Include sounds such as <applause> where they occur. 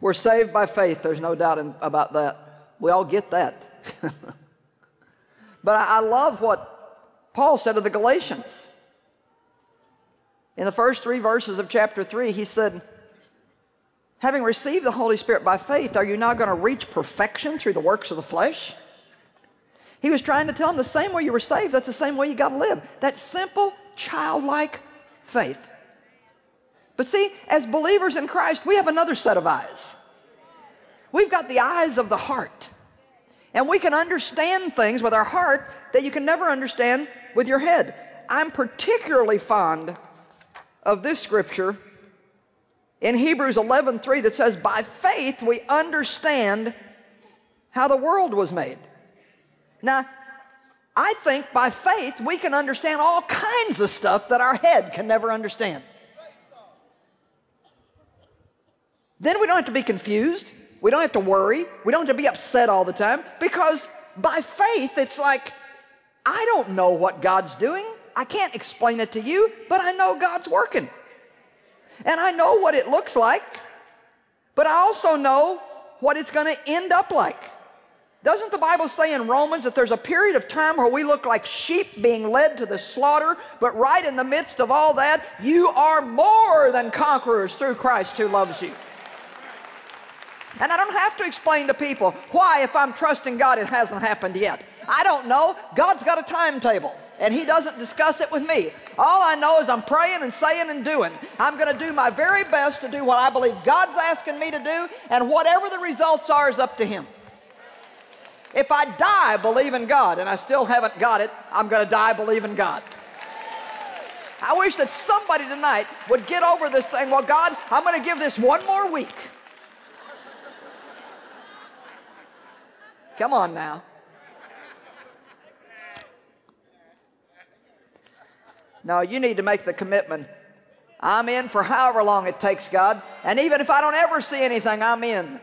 We're saved by faith. There's no doubt in, about that. We all get that. <laughs> but I, I love what Paul said to the Galatians. In the first three verses of chapter 3, he said, Having received the Holy Spirit by faith, are you now going to reach perfection through the works of the flesh? He was trying to tell them the same way you were saved, that's the same way you got to live. That simple, childlike faith. But see, as believers in Christ, we have another set of eyes. We've got the eyes of the heart. And we can understand things with our heart that you can never understand with your head. I'm particularly fond of this scripture in Hebrews 11:3 that says, "By faith we understand how the world was made." Now, I think by faith we can understand all kinds of stuff that our head can never understand. Then we don't have to be confused. We don't have to worry. We don't have to be upset all the time because by faith it's like, I don't know what God's doing. I can't explain it to you, but I know God's working. And I know what it looks like, but I also know what it's going to end up like. Doesn't the Bible say in Romans that there's a period of time where we look like sheep being led to the slaughter, but right in the midst of all that, you are more than conquerors through Christ who loves you. And I don't have to explain to people why, if I'm trusting God, it hasn't happened yet. I don't know. God's got a timetable and He doesn't discuss it with me. All I know is I'm praying and saying and doing. I'm going to do my very best to do what I believe God's asking me to do, and whatever the results are is up to Him. If I die believing God and I still haven't got it, I'm going to die believing God. I wish that somebody tonight would get over this thing. Well, God, I'm going to give this one more week. Come on now. No, you need to make the commitment. I'm in for however long it takes, God. And even if I don't ever see anything, I'm in.